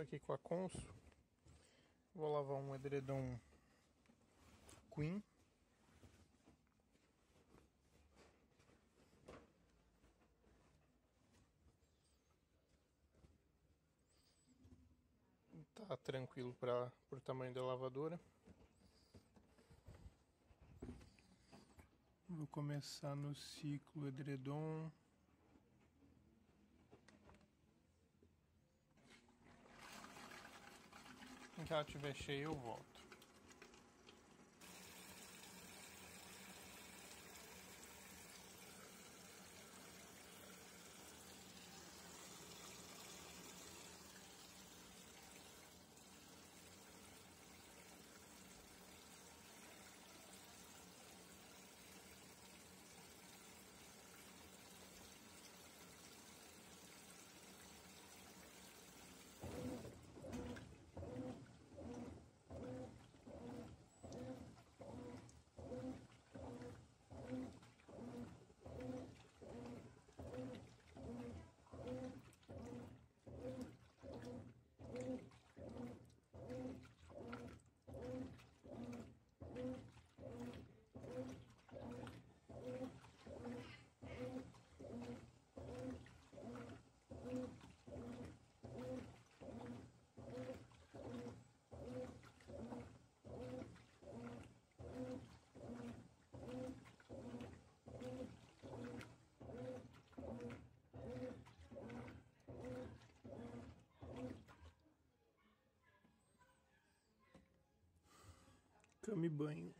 Aqui com a Consul. Vou lavar um edredom Queen. Tá tranquilo para por tamanho da lavadora. Vou começar no ciclo edredom. Quando ela estiver cheia, eu volto. Cama e banho.